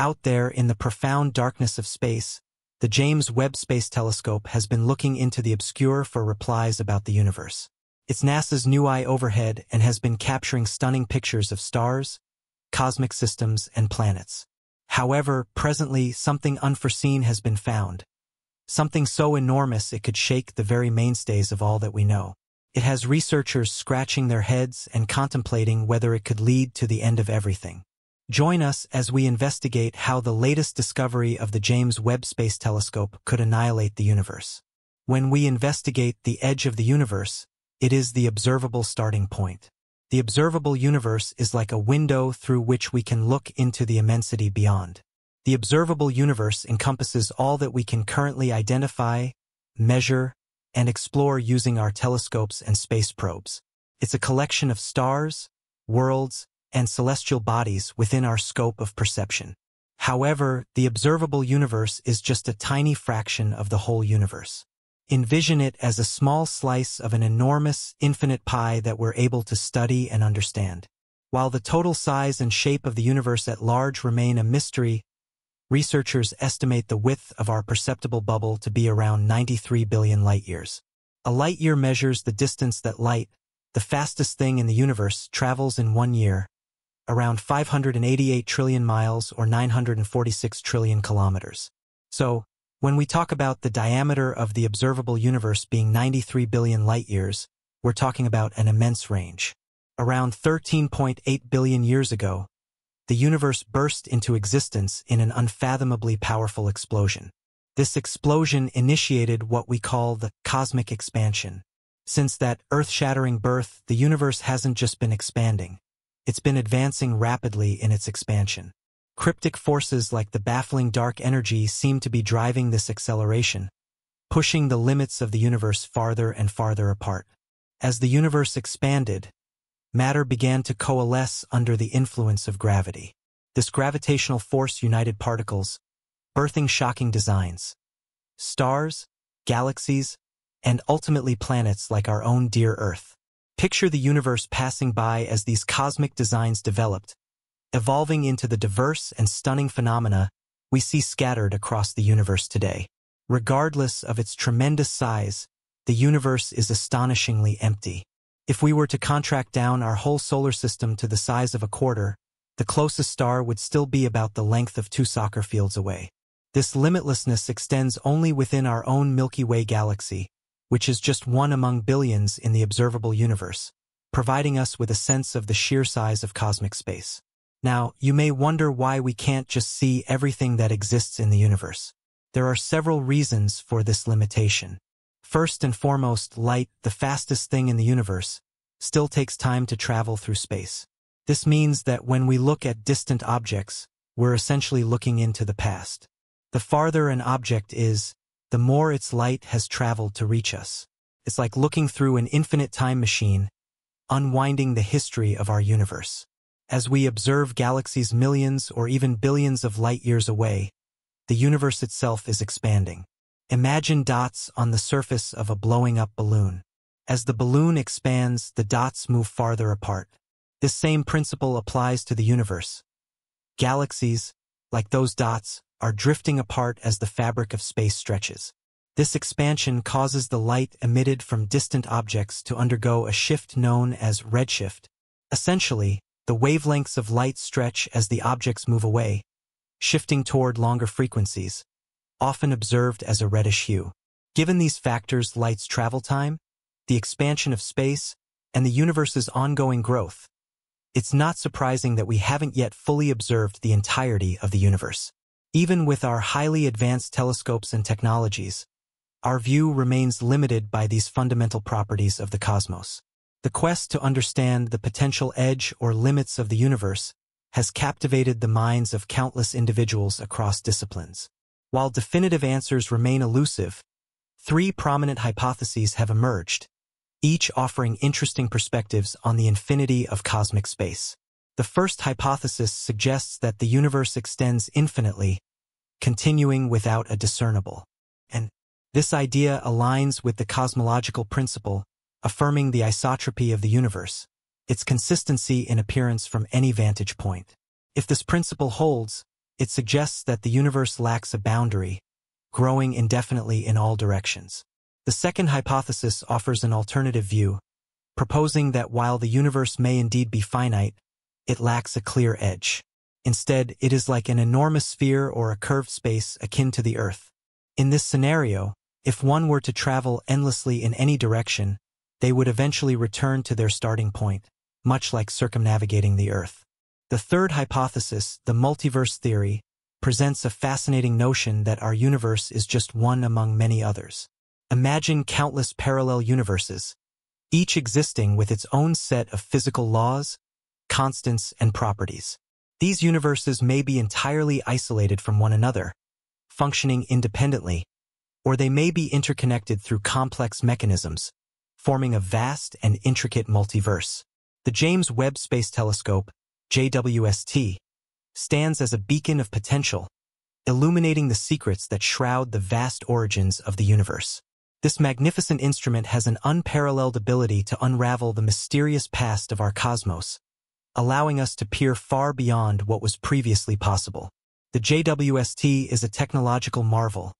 Out there in the profound darkness of space, the James Webb Space Telescope has been looking into the obscure for replies about the universe. It's NASA's new eye overhead and has been capturing stunning pictures of stars, cosmic systems, and planets. However, presently, something unforeseen has been found. Something so enormous it could shake the very mainstays of all that we know. It has researchers scratching their heads and contemplating whether it could lead to the end of everything. Join us as we investigate how the latest discovery of the James Webb Space Telescope could annihilate the universe. When we investigate the edge of the universe, it is the observable starting point. The observable universe is like a window through which we can look into the immensity beyond. The observable universe encompasses all that we can currently identify, measure, and explore using our telescopes and space probes. It's a collection of stars, worlds, and celestial bodies within our scope of perception. However, the observable universe is just a tiny fraction of the whole universe. Envision it as a small slice of an enormous, infinite pie that we're able to study and understand. While the total size and shape of the universe at large remain a mystery, researchers estimate the width of our perceptible bubble to be around 93 billion light-years. A light-year measures the distance that light, the fastest thing in the universe, travels in one year, around 588 trillion miles or 946 trillion kilometers. So, when we talk about the diameter of the observable universe being 93 billion light-years, we're talking about an immense range. Around 13.8 billion years ago, the universe burst into existence in an unfathomably powerful explosion. This explosion initiated what we call the cosmic expansion. Since that earth-shattering birth, the universe hasn't just been expanding. It's been advancing rapidly in its expansion. Cryptic forces like the baffling dark energy seem to be driving this acceleration, pushing the limits of the universe farther and farther apart. As the universe expanded, matter began to coalesce under the influence of gravity. This gravitational force united particles, birthing shocking designs. Stars, galaxies, and ultimately planets like our own dear Earth. Picture the universe passing by as these cosmic designs developed, evolving into the diverse and stunning phenomena we see scattered across the universe today. Regardless of its tremendous size, the universe is astonishingly empty. If we were to contract down our whole solar system to the size of a quarter, the closest star would still be about the length of two soccer fields away. This limitlessness extends only within our own Milky Way galaxy, which is just one among billions in the observable universe, providing us with a sense of the sheer size of cosmic space. Now, you may wonder why we can't just see everything that exists in the universe. There are several reasons for this limitation. First and foremost, light, the fastest thing in the universe, still takes time to travel through space. This means that when we look at distant objects, we're essentially looking into the past. The farther an object is, the more its light has traveled to reach us. It's like looking through an infinite time machine, unwinding the history of our universe. As we observe galaxies millions or even billions of light-years away, the universe itself is expanding. Imagine dots on the surface of a blowing-up balloon. As the balloon expands, the dots move farther apart. This same principle applies to the universe. Galaxies, like those dots, are drifting apart as the fabric of space stretches. This expansion causes the light emitted from distant objects to undergo a shift known as redshift. Essentially, the wavelengths of light stretch as the objects move away, shifting toward longer frequencies, often observed as a reddish hue. Given these factors light's travel time, the expansion of space, and the universe's ongoing growth, it's not surprising that we haven't yet fully observed the entirety of the universe. Even with our highly advanced telescopes and technologies, our view remains limited by these fundamental properties of the cosmos. The quest to understand the potential edge or limits of the universe has captivated the minds of countless individuals across disciplines. While definitive answers remain elusive, three prominent hypotheses have emerged, each offering interesting perspectives on the infinity of cosmic space. The first hypothesis suggests that the universe extends infinitely, continuing without a discernible. And this idea aligns with the cosmological principle, affirming the isotropy of the universe, its consistency in appearance from any vantage point. If this principle holds, It suggests that the universe lacks a boundary, growing indefinitely in all directions. The second hypothesis offers an alternative view, proposing that while the universe may indeed be finite, it lacks a clear edge. Instead, it is like an enormous sphere or a curved space akin to the Earth. In this scenario, if one were to travel endlessly in any direction, they would eventually return to their starting point, much like circumnavigating the Earth. The third hypothesis, the multiverse theory, presents a fascinating notion that our universe is just one among many others. Imagine countless parallel universes, each existing with its own set of physical laws, constants, and properties. These universes may be entirely isolated from one another, functioning independently, or they may be interconnected through complex mechanisms, forming a vast and intricate multiverse. The James Webb Space Telescope, JWST, stands as a beacon of potential, illuminating the secrets that shroud the vast origins of the universe. This magnificent instrument has an unparalleled ability to unravel the mysterious past of our cosmos, allowing us to peer far beyond what was previously possible. The JWST is a technological marvel,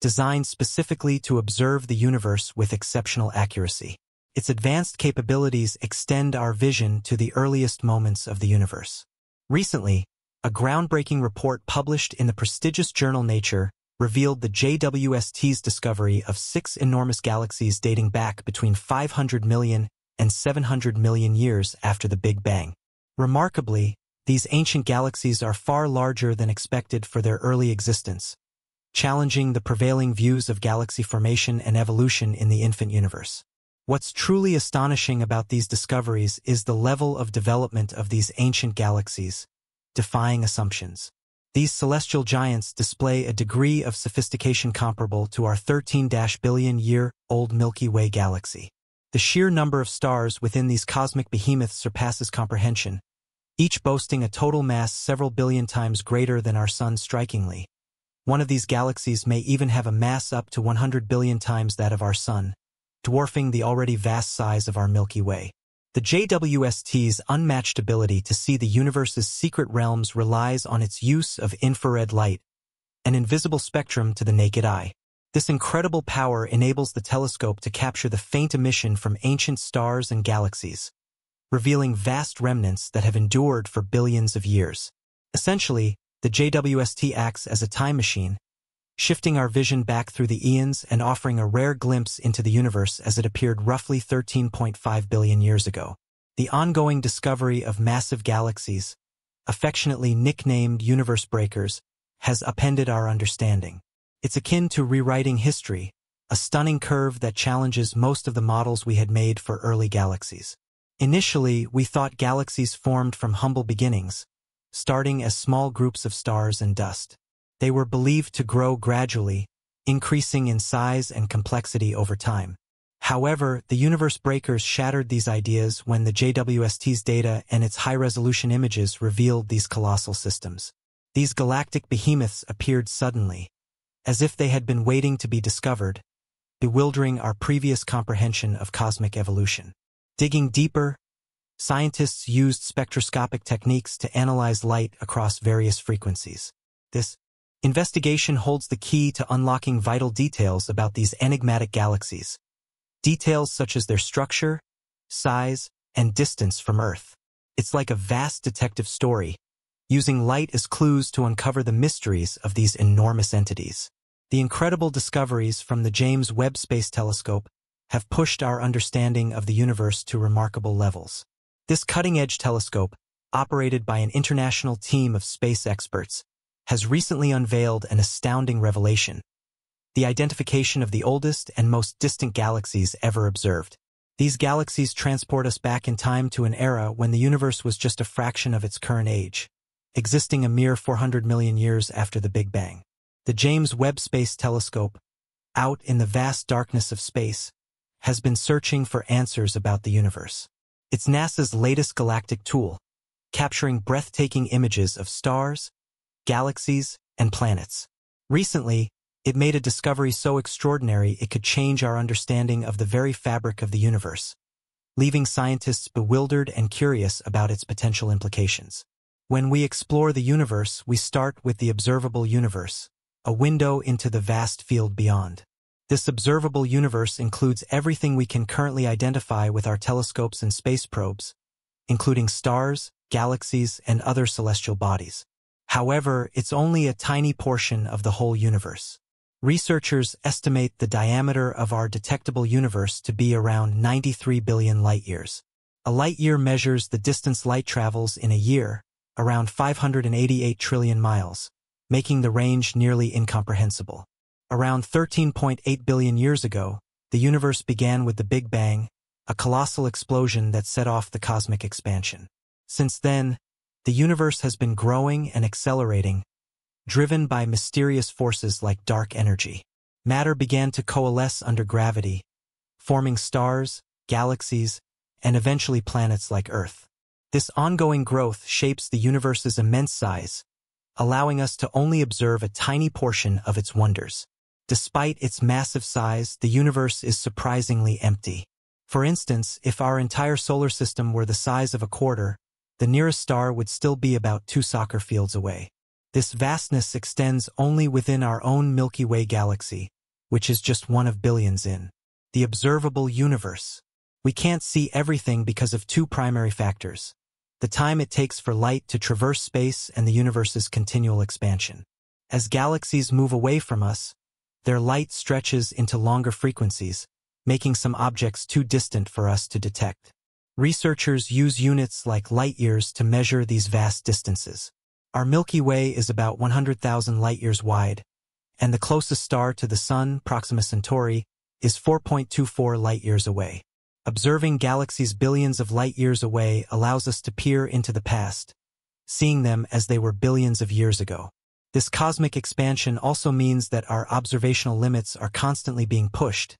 designed specifically to observe the universe with exceptional accuracy. Its advanced capabilities extend our vision to the earliest moments of the universe. Recently, a groundbreaking report published in the prestigious journal Nature revealed the JWST's discovery of six enormous galaxies dating back between 500 million and 700 million years after the Big Bang. Remarkably, these ancient galaxies are far larger than expected for their early existence, challenging the prevailing views of galaxy formation and evolution in the infant universe. What's truly astonishing about these discoveries is the level of development of these ancient galaxies, defying assumptions. These celestial giants display a degree of sophistication comparable to our 13-billion-year-old Milky Way galaxy. The sheer number of stars within these cosmic behemoths surpasses comprehension, each boasting a total mass several billion times greater than our Sun strikingly. One of these galaxies may even have a mass up to 100 billion times that of our Sun, dwarfing the already vast size of our Milky Way. The JWST's unmatched ability to see the universe's secret realms relies on its use of infrared light, an invisible spectrum to the naked eye. This incredible power enables the telescope to capture the faint emission from ancient stars and galaxies, revealing vast remnants that have endured for billions of years. Essentially, the JWST acts as a time machine, shifting our vision back through the eons and offering a rare glimpse into the universe as it appeared roughly 13.5 billion years ago. The ongoing discovery of massive galaxies, affectionately nicknamed universe breakers, has upended our understanding. It's akin to rewriting history, a stunning curve that challenges most of the models we had made for early galaxies. Initially, we thought galaxies formed from humble beginnings, starting as small groups of stars and dust. They were believed to grow gradually, increasing in size and complexity over time. However, the universe breakers shattered these ideas when the JWST's data and its high-resolution images revealed these colossal systems. These galactic behemoths appeared suddenly, as if they had been waiting to be discovered, bewildering our previous comprehension of cosmic evolution. Digging deeper, scientists used spectroscopic techniques to analyze light across various frequencies. This Investigation holds the key to unlocking vital details about these enigmatic galaxies. Details such as their structure, size, and distance from Earth. It's like a vast detective story, using light as clues to uncover the mysteries of these enormous entities. The incredible discoveries from the James Webb Space Telescope have pushed our understanding of the universe to remarkable levels. This cutting-edge telescope, operated by an international team of space experts, has recently unveiled an astounding revelation, the identification of the oldest and most distant galaxies ever observed. These galaxies transport us back in time to an era when the universe was just a fraction of its current age, existing a mere 400 million years after the Big Bang. The James Webb Space Telescope, out in the vast darkness of space, has been searching for answers about the universe. It's NASA's latest galactic tool, capturing breathtaking images of stars, galaxies, and planets. Recently, it made a discovery so extraordinary it could change our understanding of the very fabric of the universe, leaving scientists bewildered and curious about its potential implications. When we explore the universe, we start with the observable universe, a window into the vast field beyond. This observable universe includes everything we can currently identify with our telescopes and space probes, including stars, galaxies, and other celestial bodies. However, it's only a tiny portion of the whole universe. Researchers estimate the diameter of our detectable universe to be around 93 billion light-years. A light-year measures the distance light travels in a year, around 588 trillion miles, making the range nearly incomprehensible. Around 13.8 billion years ago, the universe began with the Big Bang, a colossal explosion that set off the cosmic expansion. Since then, the universe has been growing and accelerating, driven by mysterious forces like dark energy. Matter began to coalesce under gravity, forming stars, galaxies, and eventually planets like Earth. This ongoing growth shapes the universe's immense size, allowing us to only observe a tiny portion of its wonders. Despite its massive size, the universe is surprisingly empty. For instance, if our entire solar system were the size of a quarter, the nearest star would still be about two soccer fields away. This vastness extends only within our own Milky Way galaxy, which is just one of billions in the observable universe. We can't see everything because of two primary factors, the time it takes for light to traverse space and the universe's continual expansion. As galaxies move away from us, their light stretches into longer frequencies, making some objects too distant for us to detect. Researchers use units like light-years to measure these vast distances. Our Milky Way is about 100,000 light-years wide, and the closest star to the Sun, Proxima Centauri, is 4.24 light-years away. Observing galaxies billions of light-years away allows us to peer into the past, seeing them as they were billions of years ago. This cosmic expansion also means that our observational limits are constantly being pushed,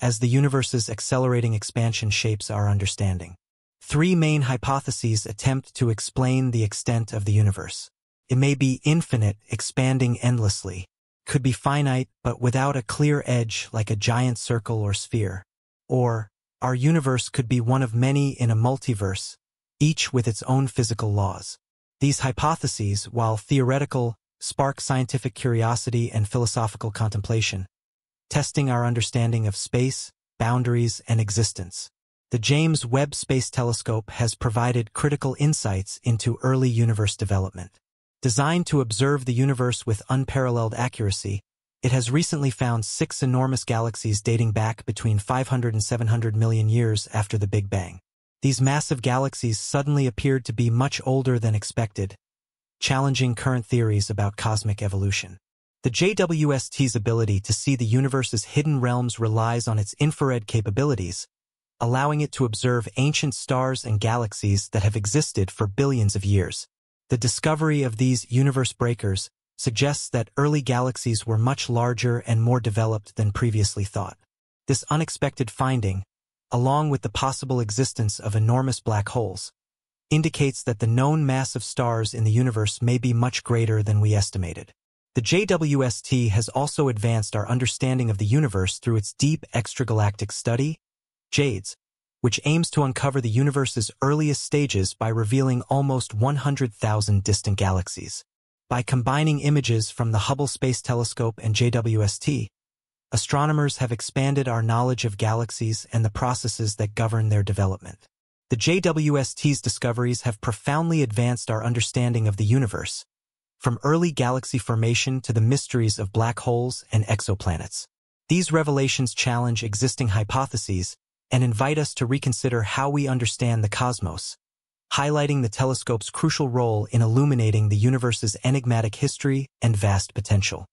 as the universe's accelerating expansion shapes our understanding. Three main hypotheses attempt to explain the extent of the universe. It may be infinite, expanding endlessly, could be finite but without a clear edge like a giant circle or sphere, or our universe could be one of many in a multiverse, each with its own physical laws. These hypotheses, while theoretical, spark scientific curiosity and philosophical contemplation, testing our understanding of space, boundaries, and existence. The James Webb Space Telescope has provided critical insights into early universe development. Designed to observe the universe with unparalleled accuracy, it has recently found six enormous galaxies dating back between 500 and 700 million years after the Big Bang. These massive galaxies suddenly appeared to be much older than expected, challenging current theories about cosmic evolution. The JWST's ability to see the universe's hidden realms relies on its infrared capabilities, allowing it to observe ancient stars and galaxies that have existed for billions of years. The discovery of these universe breakers suggests that early galaxies were much larger and more developed than previously thought. This unexpected finding, along with the possible existence of enormous black holes, indicates that the known mass of stars in the universe may be much greater than we estimated. The JWST has also advanced our understanding of the universe through its deep extragalactic study, JADES, which aims to uncover the universe's earliest stages by revealing almost 100,000 distant galaxies. By combining images from the Hubble Space Telescope and JWST, astronomers have expanded our knowledge of galaxies and the processes that govern their development. The JWST's discoveries have profoundly advanced our understanding of the universe, from early galaxy formation to the mysteries of black holes and exoplanets. These revelations challenge existing hypotheses and invite us to reconsider how we understand the cosmos, highlighting the telescope's crucial role in illuminating the universe's enigmatic history and vast potential.